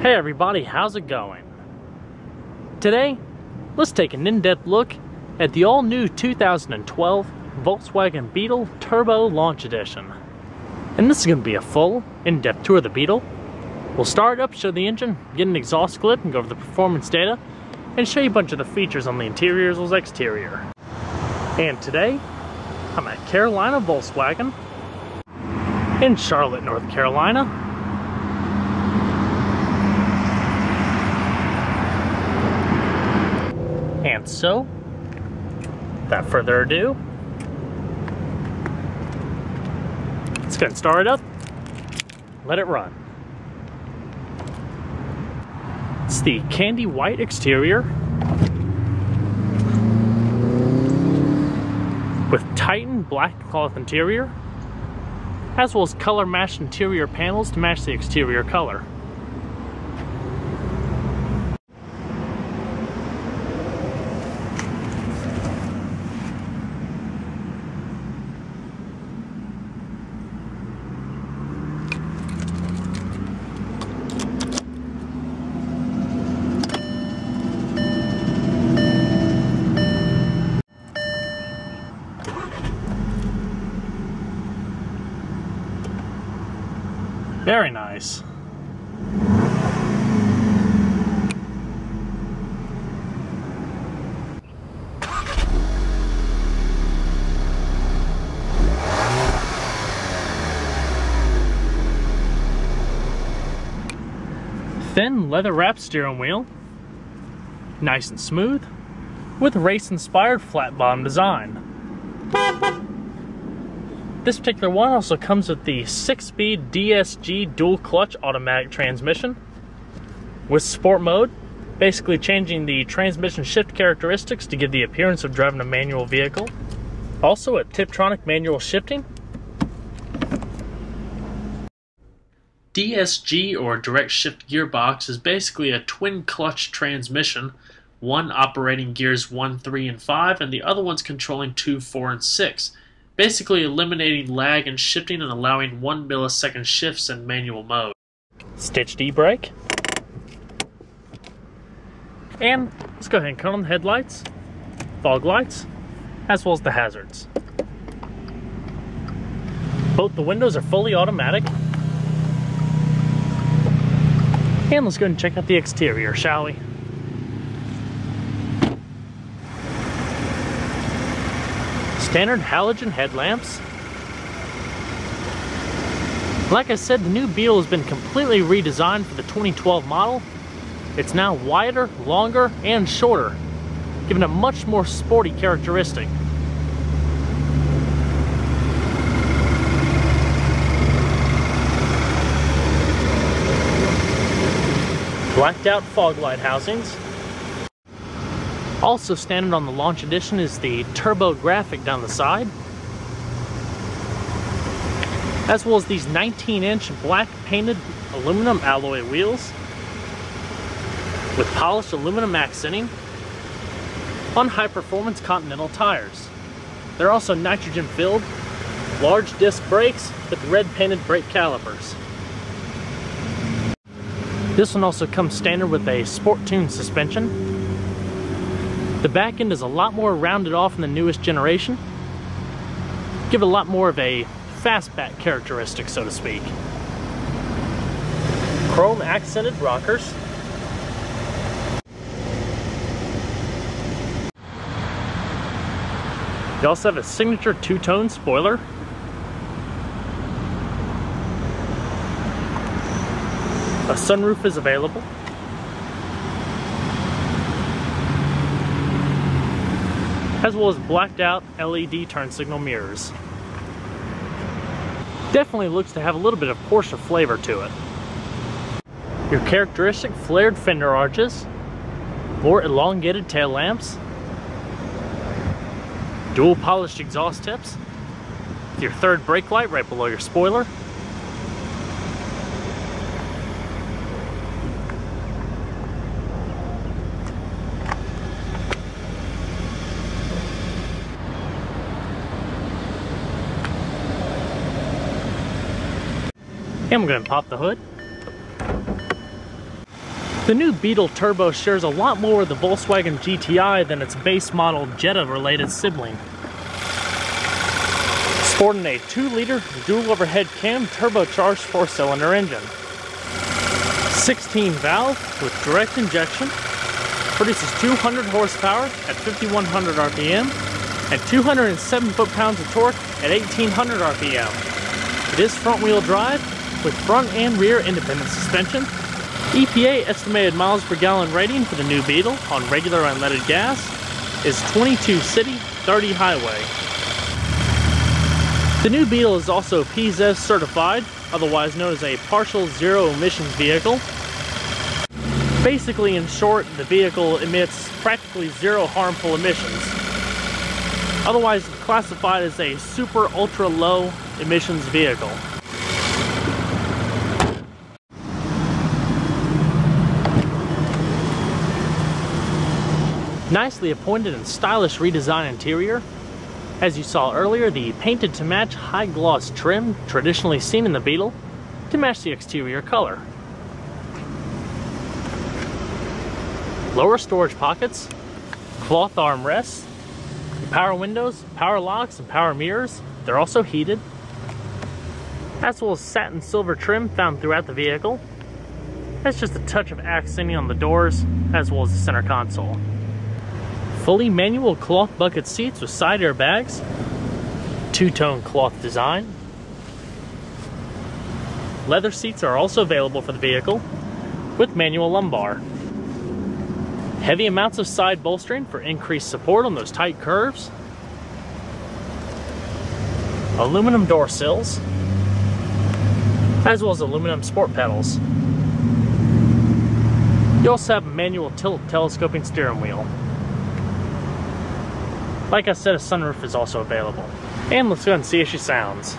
Hey everybody, how's it going? Today, let's take an in-depth look at the all-new 2012 Volkswagen Beetle Turbo Launch Edition. And this is going to be a full, in-depth tour of the Beetle. We'll start up, show the engine, get an exhaust clip, and go over the performance data, and show you a bunch of the features on the interior as well as exterior. And today, I'm at Carolina Volkswagen in Charlotte, North Carolina, And so, without further ado, let's go and start it up, let it run. It's the candy white exterior with Titan black cloth interior, as well as color matched interior panels to match the exterior color. Very nice. Thin leather wrapped steering wheel, nice and smooth, with race inspired flat bottom design. This particular one also comes with the 6-speed DSG dual clutch automatic transmission with sport mode, basically changing the transmission shift characteristics to give the appearance of driving a manual vehicle. Also a Tiptronic manual shifting. DSG or direct shift gearbox is basically a twin clutch transmission, one operating gears 1, 3, and 5, and the other one's controlling 2, 4, and 6 basically eliminating lag and shifting and allowing 1 millisecond shifts in manual mode. Stitched D brake. And let's go ahead and cut on the headlights, fog lights, as well as the hazards. Both the windows are fully automatic. And let's go and check out the exterior, shall we? Standard halogen headlamps. Like I said, the new Beetle has been completely redesigned for the 2012 model. It's now wider, longer, and shorter, giving a much more sporty characteristic. Blacked out fog light housings, also standard on the launch edition is the turbo graphic down the side. As well as these 19 inch black painted aluminum alloy wheels with polished aluminum accenting on high performance Continental tires. They're also nitrogen filled, large disc brakes with red painted brake calipers. This one also comes standard with a Sport Tune suspension the back end is a lot more rounded off in the newest generation. Give it a lot more of a fastback characteristic, so to speak. Chrome accented rockers. You also have a signature two-tone spoiler. Sunroof is available. as well as blacked out LED turn signal mirrors. Definitely looks to have a little bit of Porsche flavor to it. Your characteristic flared fender arches, more elongated tail lamps, dual polished exhaust tips, your third brake light right below your spoiler, going to pop the hood. The new Beetle Turbo shares a lot more with the Volkswagen GTI than its base model Jetta-related sibling. Sporting a 2-liter dual overhead cam turbocharged 4-cylinder engine. 16 valve with direct injection, produces 200 horsepower at 5100 RPM and 207 foot-pounds of torque at 1800 RPM. It is front-wheel drive with front and rear independent suspension EPA estimated miles per gallon rating for the new Beetle on regular unleaded gas is 22 city, 30 highway. The new Beetle is also PZEV certified, otherwise known as a partial zero emissions vehicle. Basically, in short, the vehicle emits practically zero harmful emissions. Otherwise classified as a super ultra low emissions vehicle. Nicely appointed and stylish redesign interior. As you saw earlier, the painted to match high gloss trim traditionally seen in the Beetle to match the exterior color. Lower storage pockets, cloth armrests, power windows, power locks, and power mirrors. They're also heated, as well as satin silver trim found throughout the vehicle. That's just a touch of accenting on the doors, as well as the center console fully manual cloth bucket seats with side airbags, two-tone cloth design. Leather seats are also available for the vehicle with manual lumbar. Heavy amounts of side bolstering for increased support on those tight curves. Aluminum door sills, as well as aluminum sport pedals. You also have a manual tilt telescoping steering wheel. Like I said, a sunroof is also available. And let's go and see if she sounds.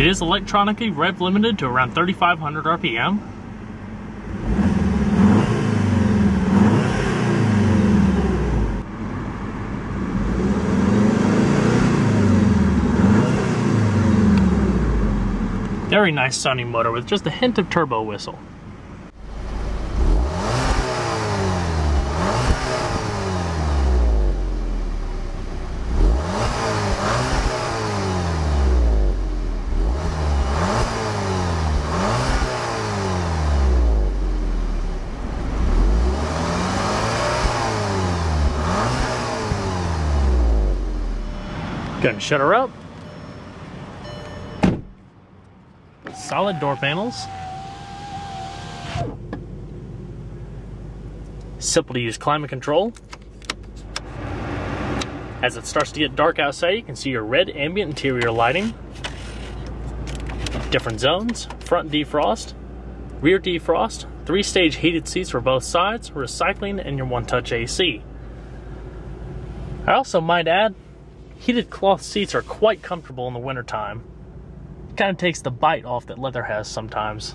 It is electronically rev limited to around 3500 RPM. Very nice sounding motor with just a hint of turbo whistle. Gonna shut her up. Solid door panels. Simple to use climate control. As it starts to get dark outside, you can see your red ambient interior lighting. Different zones, front defrost, rear defrost, three stage heated seats for both sides, recycling, and your one touch AC. I also might add, heated cloth seats are quite comfortable in the wintertime kind of takes the bite off that leather has sometimes.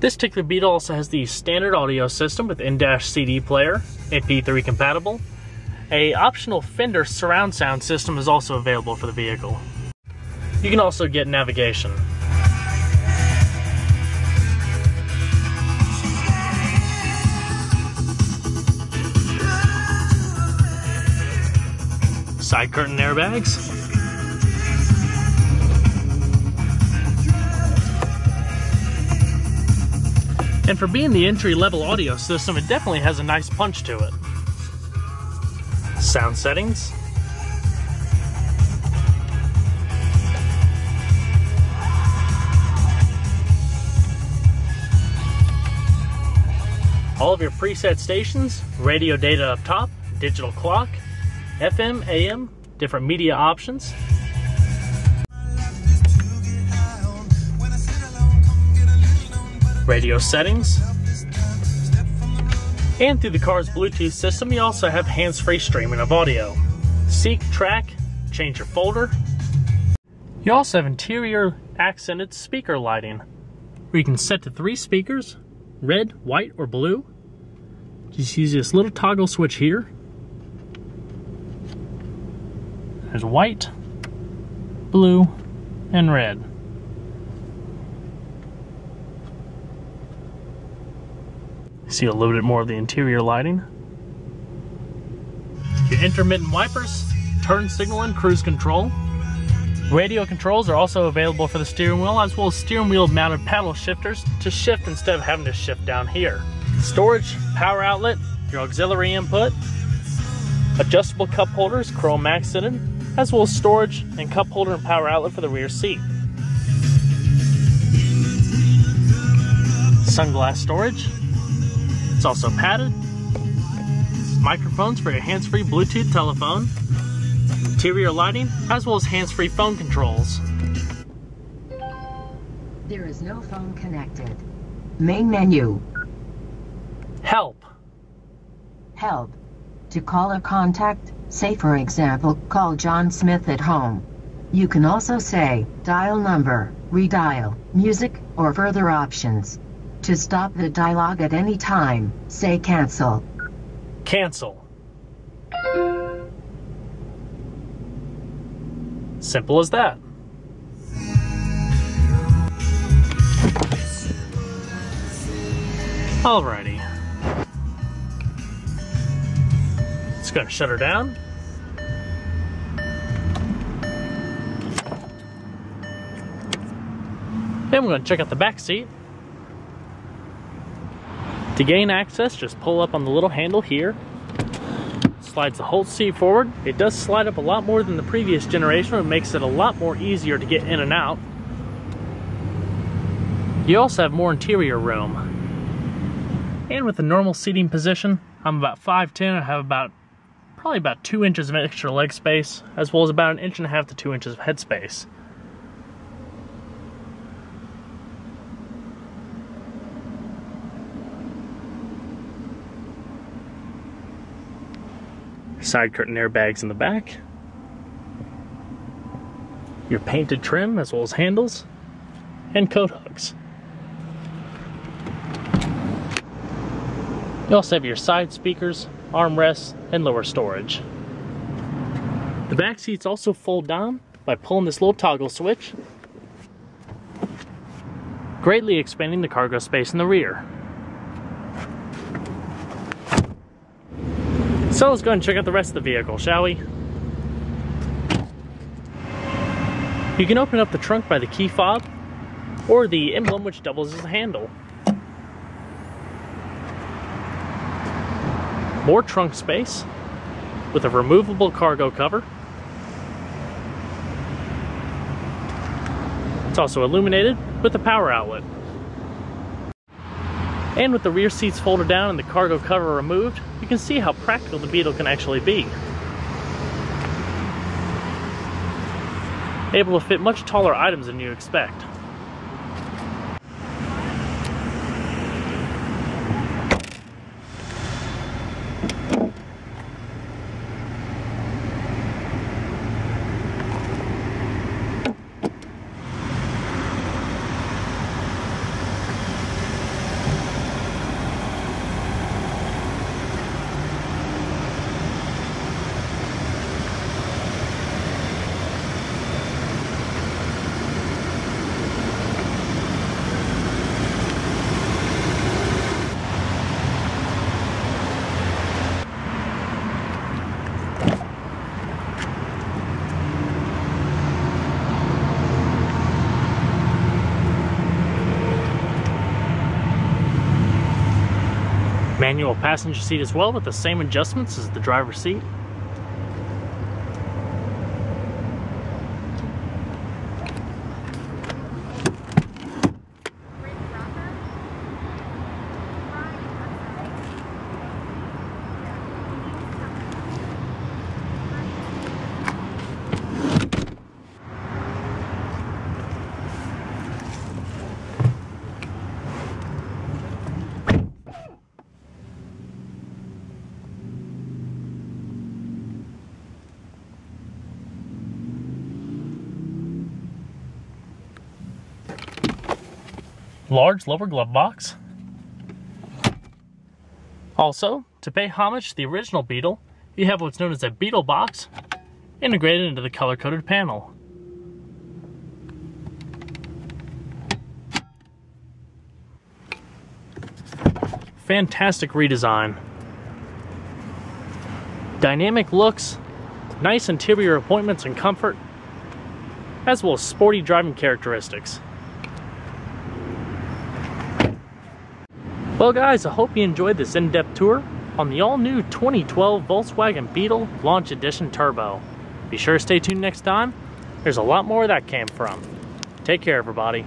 This particular Beetle also has the standard audio system with in-dash CD player, MP3 compatible. A optional Fender surround sound system is also available for the vehicle. You can also get navigation. Side curtain airbags, And for being the entry-level audio system, it definitely has a nice punch to it. Sound settings. All of your preset stations, radio data up top, digital clock, FM, AM, different media options, radio settings. And through the car's Bluetooth system, you also have hands-free streaming of audio. Seek, track, change your folder, You also have interior accented speaker lighting, where you can set to three speakers, red, white, or blue. Just use this little toggle switch here. There's white, blue, and red. See a little bit more of the interior lighting. Your intermittent wipers, turn signal and cruise control. Radio controls are also available for the steering wheel as well as steering wheel mounted paddle shifters to shift instead of having to shift down here. Storage, power outlet, your auxiliary input, adjustable cup holders, chrome accented, as well as storage and cup holder and power outlet for the rear seat. Sunglass storage. It's also padded. Microphones for your hands-free Bluetooth telephone. Interior lighting, as well as hands-free phone controls. There is no phone connected. Main menu. Help. Help. To call or contact, say for example, call John Smith at home. You can also say, dial number, redial, music, or further options. To stop the dialogue at any time, say cancel. Cancel. Simple as that. Alrighty. It's gonna shut her down. Then we're gonna check out the back seat. To gain access, just pull up on the little handle here. Slides the whole seat forward. It does slide up a lot more than the previous generation, which makes it a lot more easier to get in and out. You also have more interior room. And with the normal seating position, I'm about 5'10", I have about probably about two inches of extra leg space, as well as about an inch and a half to two inches of head space. Side curtain airbags in the back. Your painted trim as well as handles and coat hooks. You also have your side speakers, armrests, and lower storage. The back seats also fold down by pulling this little toggle switch, greatly expanding the cargo space in the rear. So let's go and check out the rest of the vehicle, shall we? You can open up the trunk by the key fob or the emblem which doubles as a handle. More trunk space with a removable cargo cover. It's also illuminated with a power outlet. And with the rear seats folded down and the cargo cover removed, you can see how practical the Beetle can actually be. Able to fit much taller items than you expect. Manual passenger seat as well with the same adjustments as the driver's seat. Large lower glove box. Also, to pay homage to the original Beetle, you have what's known as a Beetle box integrated into the color-coded panel. Fantastic redesign. Dynamic looks, nice interior appointments and comfort, as well as sporty driving characteristics. Well guys, I hope you enjoyed this in-depth tour on the all-new 2012 Volkswagen Beetle Launch Edition Turbo. Be sure to stay tuned next time. There's a lot more that came from. Take care everybody.